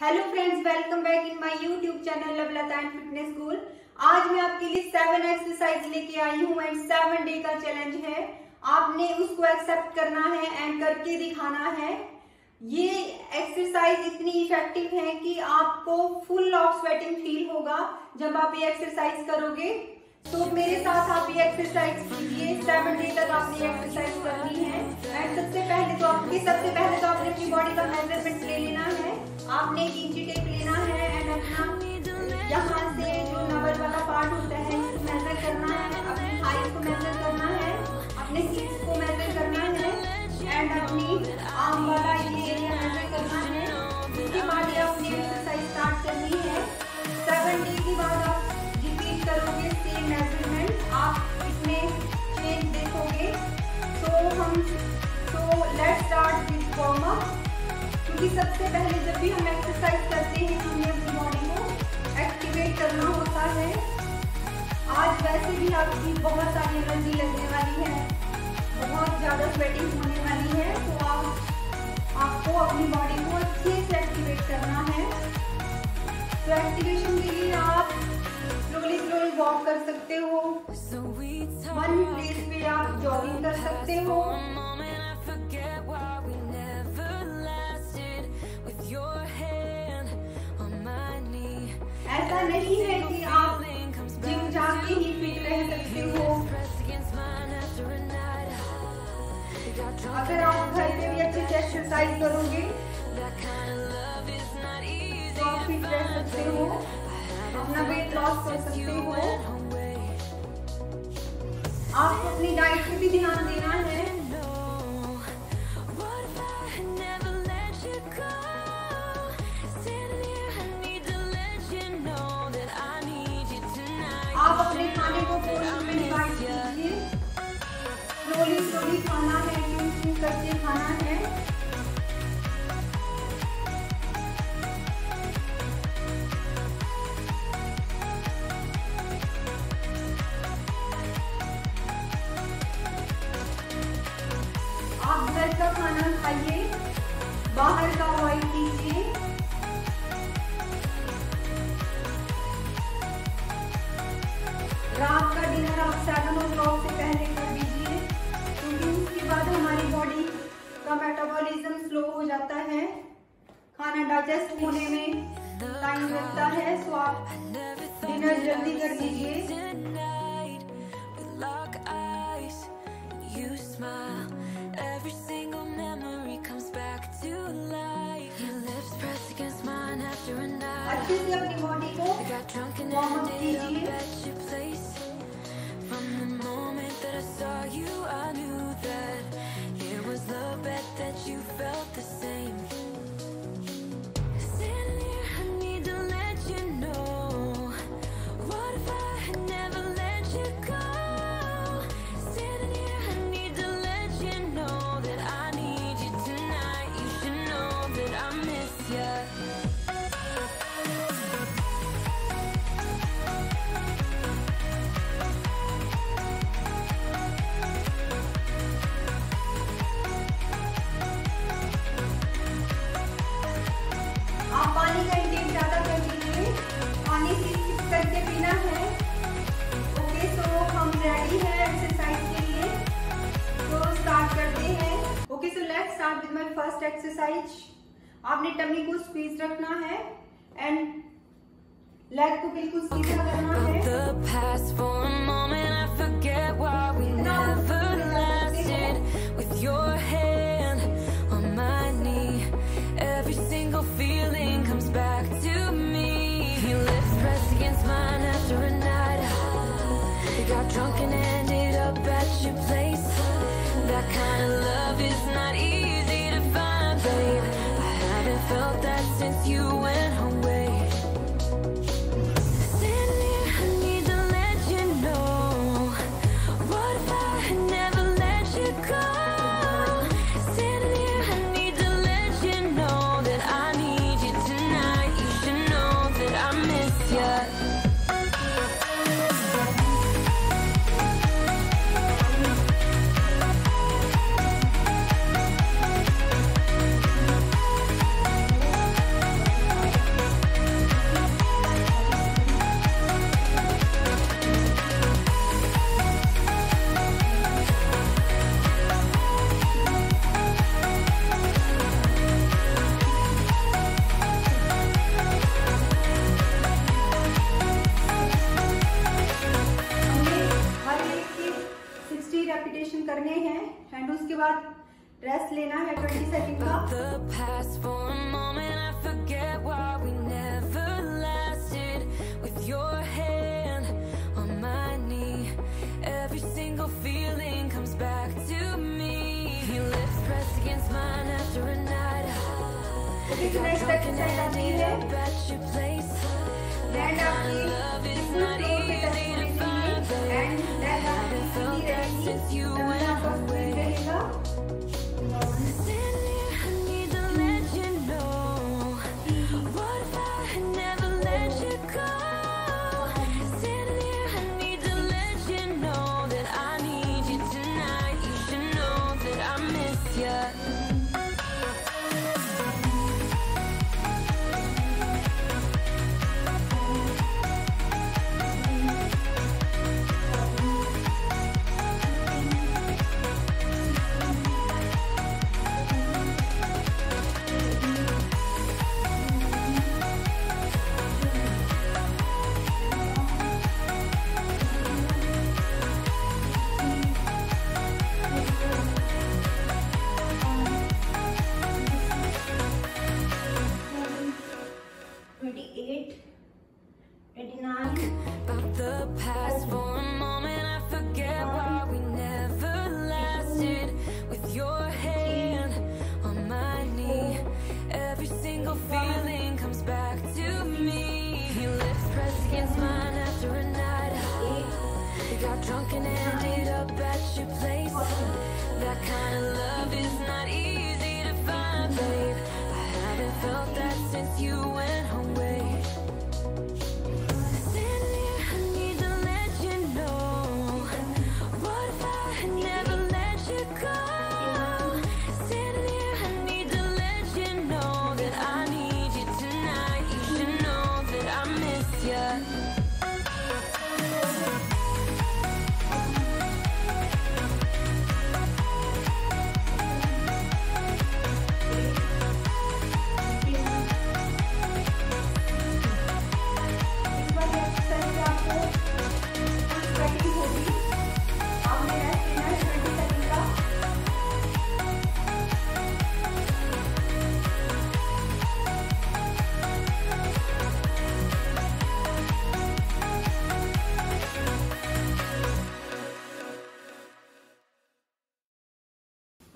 Hello friends welcome back in my YouTube channel Lavlata and fitness school आज मैं आपके लिए सेवन एक्सरसाइज लेके आई हूँ एंड सेवन डे का चैलेंज है। आपने उसको एक्सेप्ट करना है एंड करके दिखाना है। ये एक्सरसाइज इतनी इफ़ेक्टिव है कि आपको फुल ऑफ़ स्वेटिंग फील होगा जब आप ये एक्सरसाइज करोगे। तो मेरे साथ आप ये एक्सरसाइज कीजिए। सेवन डे तक आपने एक्सरसाइज करनी है। एंड सबसे पहले तो आपके सबसे पहले तो आपने अपनी बॉडी का मेज़रमेंट ले लेना आपने इंची टेप लेना है एंड अपना यहाँ से जो नंबर वाला पार्ट होता है मेजर करना है, अपनी हाइट को मेजर करना है, अपने सीट्स को मेजर करना है एंड अपनी आर्म वाला ये एरिया मेजर करना है। उसके बाद ये अपनी एक्सरसाइज स्टार्ट करनी है। सेवन डे के बाद आप रिपीट करोगे सेम मेज़रमेंट आप इसमें चेंज देखोगे। तो हम तो let's start with warm up क्योंकि सबसे पहले जब भी हम एक्सरसाइज करते हैं तो हमें अपनी बॉडी को एक्टिवेट करना होता है। आज वैसे भी आपकी बहुत सारी एनर्जी लगने वाली है, बहुत ज़्यादा स्वेटिंग होने वाली है तो आप, आपको अपनी बॉडी को अच्छे से एक्टिवेट करना है। तो एक्टिवेशन के लिए आप स्लोली स्लोली वॉक कर सकते हो। वन प्लेस पे आप जॉगिंग कर सकते हो। नहीं है कि आप जिम जाके ही फिट रह सकते हो। अगर आप घर पे भी अच्छे से एक्सरसाइज करोगे तो आप फिट रह सकते हो। अपना वेट लॉस कर सकते हो। अपनी डाइट पे भी ध्यान देना स्लोली स्लोली खाना है करके खाना है जाता है। खाना डाइजेस्ट होने में टाइम लगता है सो आप डिनर जल्दी कर दीजिए। अपनी बॉडी को कीजिए। एक्सरसाइज आपने टमी को स्क्वीज रखना है एंड लेग को बिल्कुल सीधा करना yeah. रेस्ट लेना है 20 सेकंड का। Next, that's the end of the day. Land of the sea, the sea, the sea, the sea, the sea, the sea, the sea, the sea, the sea, the sea, the sea, the sea, the sea, the sea, the sea, the sea, the sea, the sea, the sea,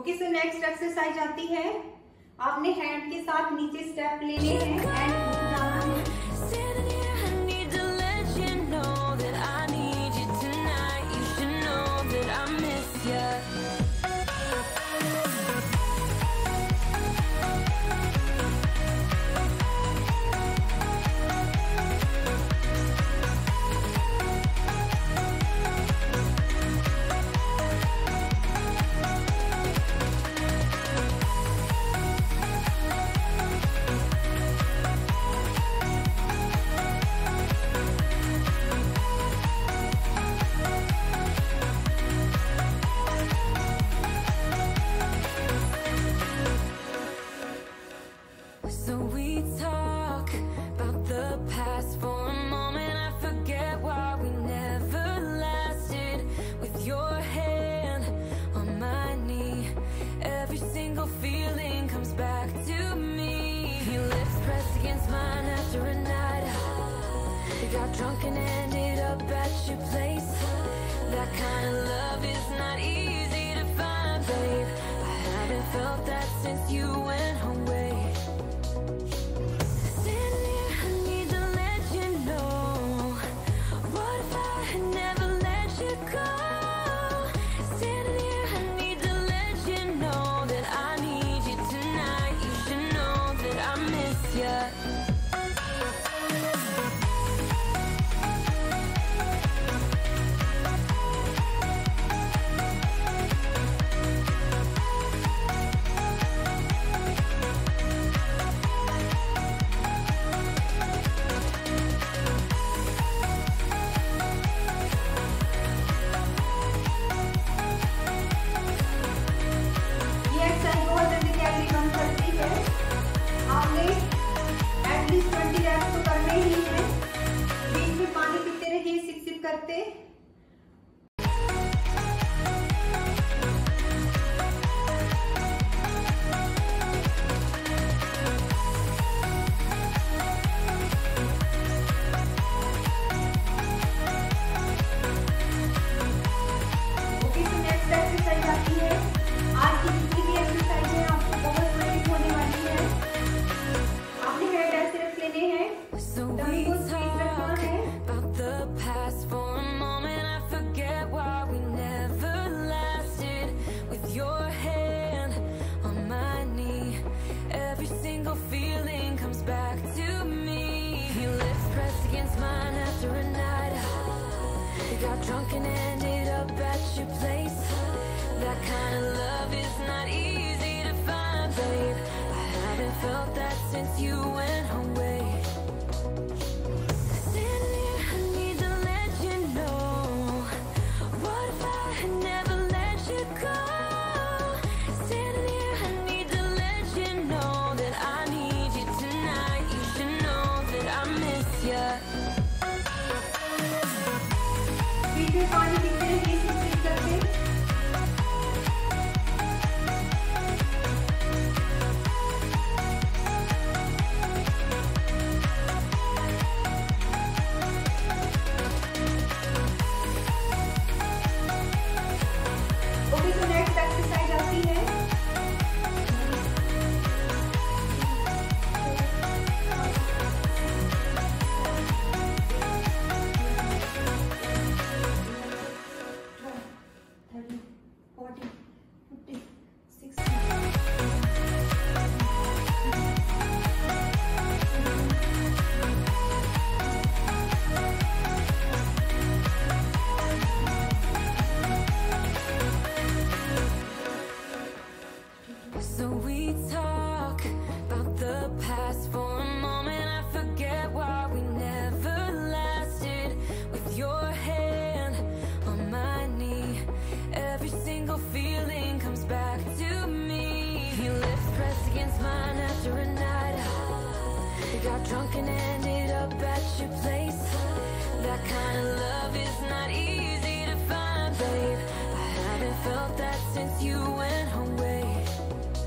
okay so next exercise आती है। आपने hand के साथ नीचे step लेने हैं। And you.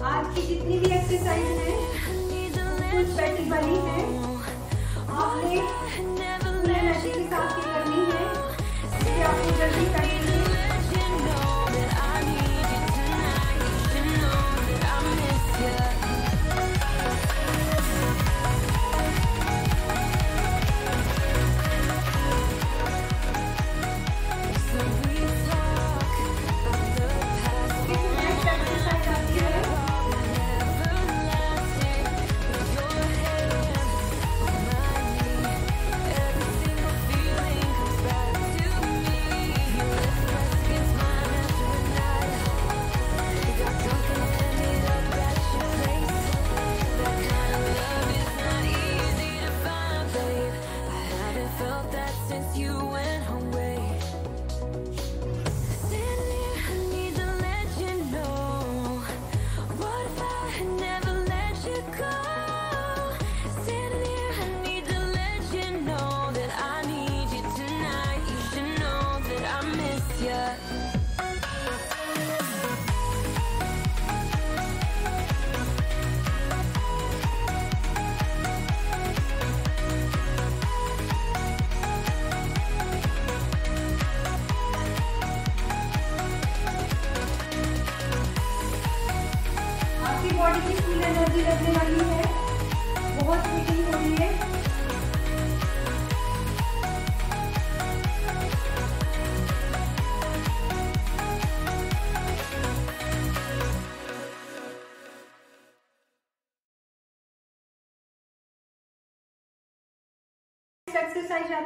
आज की जितनी भी एक्सरसाइज है कुछ बैठक वाली है आपने पूरे के साथ करनी है आपको जल्दी करनी है।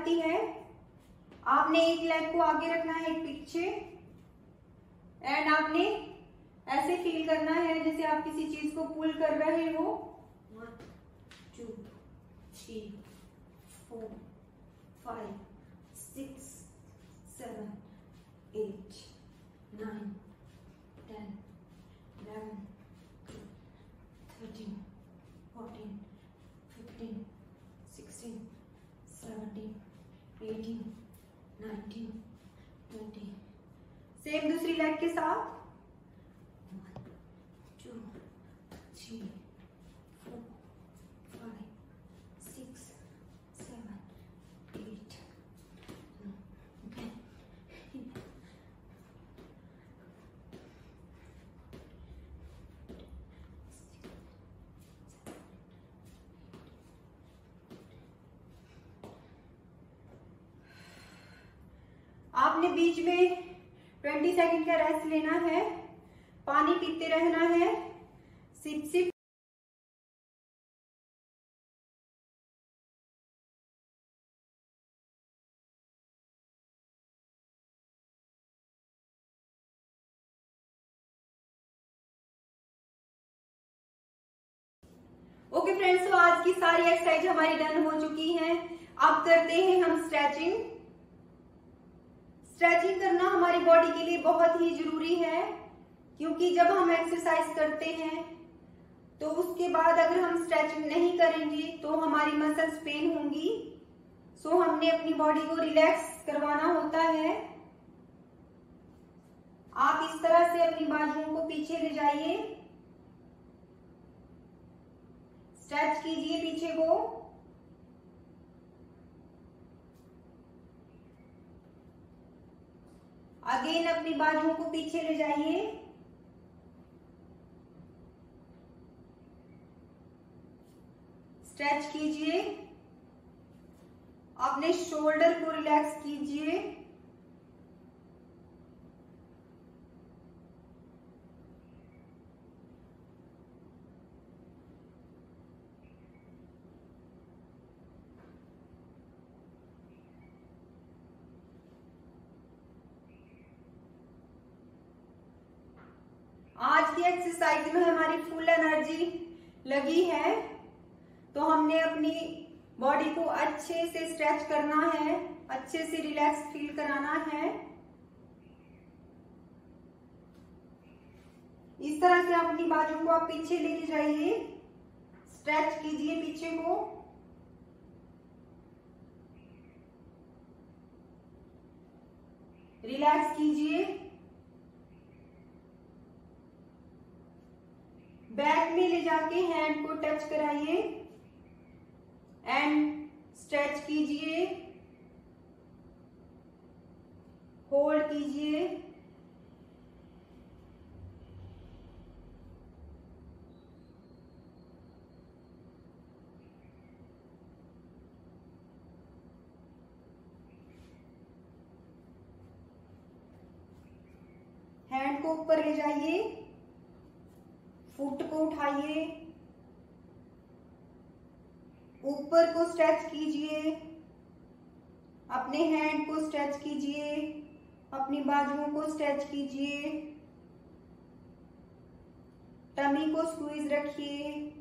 आती है। आपने एक लेग को आगे रखना है, एक पीछे। एंड आपने ऐसे फील करना है जैसे आप किसी चीज़ को पुल कर रहे हो। One two three four five six seven eight nine same दूसरी लेग के साथ? आपने बीच में 20 सेकंड का रेस्ट लेना है। पानी पीते रहना है। SIP SIP. ओके फ्रेंड्स तो आज की सारी एक्सरसाइज हमारी डन हो चुकी है। अब करते हैं हम स्ट्रेचिंग स्ट्रेचिंग करना हमारी बॉडी के लिए बहुत ही ज़रूरी है, क्योंकि जब हम एक्सरसाइज करते हैं तो उसके बाद अगर हम स्ट्रेचिंग नहीं करेंगे तो हमारी मसल्स पेन होंगी। सो हमने अपनी बॉडी को रिलैक्स करवाना होता है। आप इस तरह से अपनी बाजुओं को पीछे ले जाइए। स्ट्रेच कीजिए पीछे को। अगेन अपनी बाजुओं को पीछे ले जाइए। स्ट्रेच कीजिए। अपने शोल्डर को रिलैक्स कीजिए आज की एक्सरसाइज में हमारी फुल एनर्जी लगी है तो हमने अपनी बॉडी को अच्छे से स्ट्रेच करना है, अच्छे से रिलैक्स फील कराना है। इस तरह से अपनी बाजू को आप पीछे लेके जाइए स्ट्रेच कीजिए पीछे को। रिलैक्स कीजिए। बैक में ले जाके हैंड को टच कराइए एंड स्ट्रेच कीजिए। होल्ड कीजिए। हैंड को ऊपर ले जाइए। फुट को उठाइए। ऊपर को स्ट्रेच कीजिए। अपने हैंड को स्ट्रेच कीजिए। अपनी बाजुओं को स्ट्रेच कीजिए। टमी को स्क्वीज रखिए।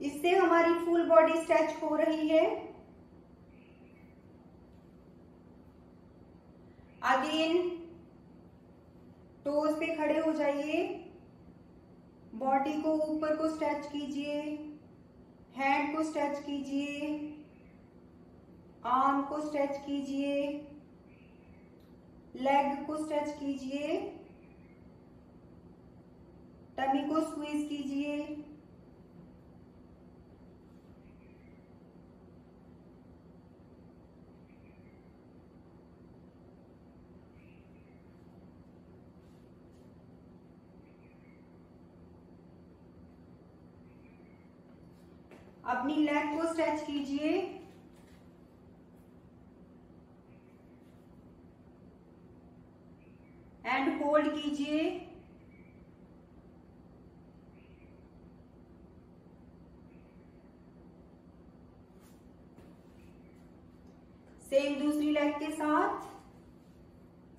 इससे हमारी फुल बॉडी स्ट्रेच हो रही है। अगेन टोज पे खड़े हो जाइए। बॉडी को ऊपर को स्ट्रेच कीजिए। हैंड को स्ट्रेच कीजिए। आर्म को स्ट्रेच कीजिए। लेग को स्ट्रेच कीजिए। टमी को स्क्वीज कीजिए। अपनी लेग को स्ट्रेच कीजिए। एंड होल्ड कीजिए। सेम दूसरी लेग के साथ।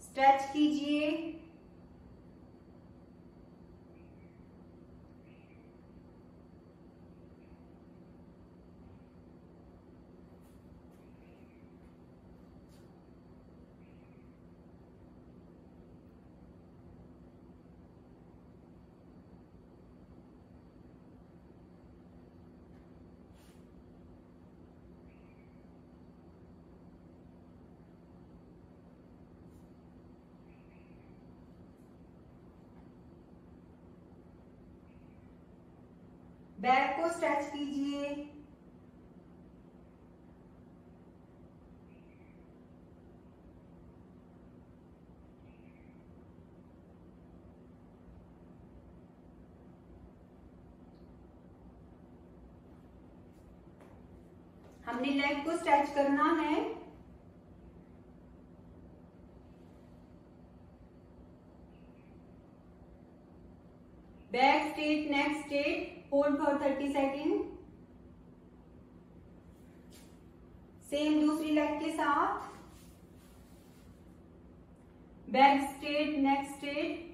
स्ट्रेच कीजिए। बैक को स्ट्रेच कीजिए। हमने लेग को स्ट्रेच करना है back straight neck hold for 30 second same दूसरी लेग के साथ। Back straight neck straight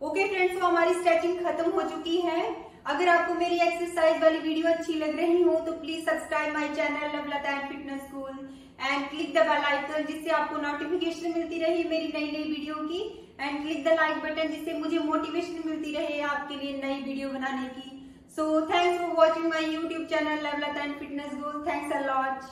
okay friends तो हमारी स्ट्रेचिंग खत्म हो चुकी है। अगर आपको मेरी एक्सरसाइज वाली वीडियो अच्छी लग रही हो तो please subscribe my channel Lavlata and fitness school and click the bell icon जिससे आपको नोटिफिकेशन मिलती रहे मेरी नई नई वीडियो की। And click the like button जिससे मुझे मोटिवेशन मिलती रहे आपके लिए नई वीडियो बनाने की। So thanks for watching my YouTube channel Lavlata and fitness goal thanks a lot